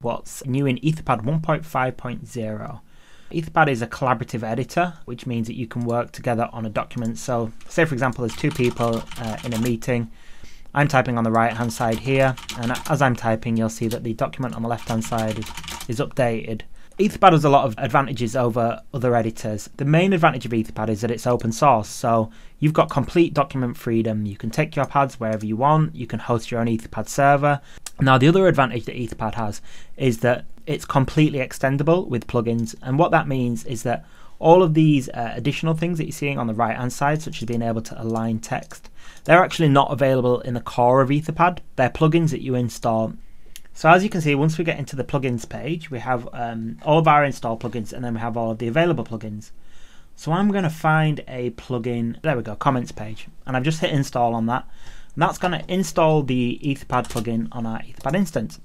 what's new in Etherpad 1.5.0. Etherpad is a collaborative editor, which means that you can work together on a document. So, say for example, there's two people uh, in a meeting. I'm typing on the right hand side here, and as I'm typing, you'll see that the document on the left hand side is, is updated. Etherpad has a lot of advantages over other editors. The main advantage of Etherpad is that it's open source, so you've got complete document freedom. You can take your pads wherever you want, you can host your own Etherpad server. Now, the other advantage that Etherpad has is that it's completely extendable with plugins, and what that means is that all of these uh, additional things that you're seeing on the right hand side, such as being able to align text, they're actually not available in the core of Etherpad. They're plugins that you install. So as you can see, once we get into the plugins page, we have um, all of our install plugins and then we have all of the available plugins. So I'm going to find a plugin, there we go, comments page. And I've just hit install on that. And that's going to install the Etherpad plugin on our Etherpad instance.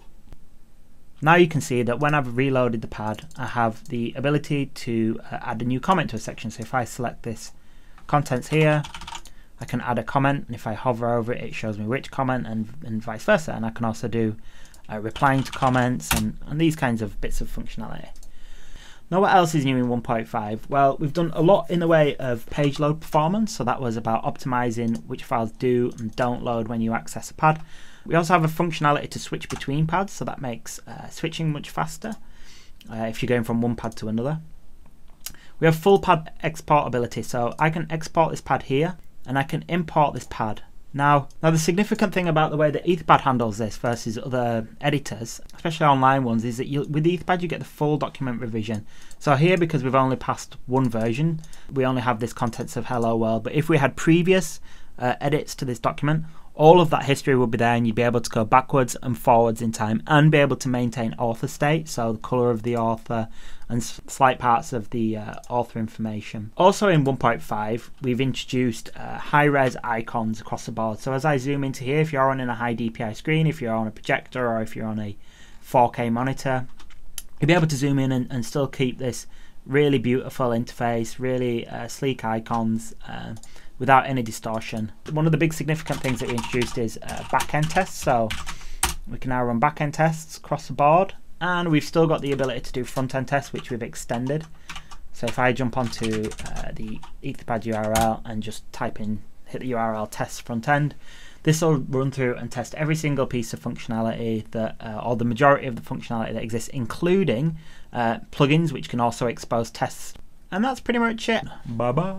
Now you can see that when I've reloaded the pad, I have the ability to uh, add a new comment to a section. So if I select this contents here, I can add a comment, and if I hover over it, it shows me which comment, and, and vice versa. And I can also do uh, replying to comments and, and these kinds of bits of functionality. Now what else is new in 1.5? Well, we've done a lot in the way of page load performance. So that was about optimizing which files do and don't load when you access a pad. We also have a functionality to switch between pads, so that makes uh, switching much faster uh, if you're going from one pad to another. We have full pad export ability, so I can export this pad here and I can import this pad. Now, now the significant thing about the way that Etherpad handles this versus other editors, especially online ones, is that you, with Etherpad you get the full document revision. So here, because we've only passed one version, we only have this contents of hello world. But if we had previous uh, edits to this document, all of that history would be there and you'd be able to go backwards and forwards in time and be able to maintain author state, so the colour of the author and slight parts of the uh, author information. Also in 1.5, we've introduced uh, high-res icons across the board. So as I zoom into here, if you're on a high DPI screen, if you're on a projector or if you're on a 4K monitor, you'll be able to zoom in and, and still keep this really beautiful interface, really uh, sleek icons uh, without any distortion. One of the big significant things that we introduced is uh, backend tests. So we can now run backend tests across the board, and we've still got the ability to do front end tests, which we've extended. So if I jump onto uh, the Etherpad URL and just type in, hit the URL test front end, this will run through and test every single piece of functionality that, uh, or the majority of the functionality that exists, including uh, plugins, which can also expose tests. And that's pretty much it. Bye bye.